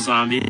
zombie.